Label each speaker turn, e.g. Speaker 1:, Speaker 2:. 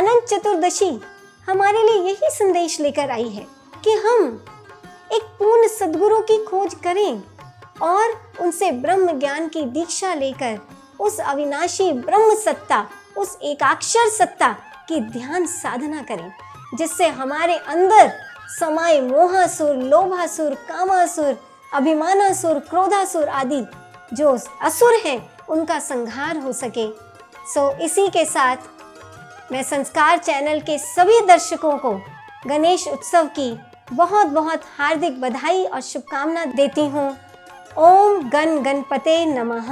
Speaker 1: चतुर्दशी हमारे लिए यही संदेश लेकर आई है कि हम एक पूर्ण सदगुरु की खोज करें और उनसे ब्रह्म ज्ञान की दीक्षा लेकर उस अविनाशी ब्रह्म सत्ता, उस एकाक्षर सत्ता की ध्यान साधना करें, जिससे हमारे अंदर समाये मोहासुर, लोभासुर, कामासुर, अभिमानासुर, क्रोधासुर आदि जो असुर हैं, उनका संहार हो सके। सो इसी के साथ मैं संस्कार चैनल के सभी दर्शकों को गणेश उत्सव की बहुत बहुत हार्दिक बधाई और शुभकामना देती हूँ। ओम गण गणपते नमः।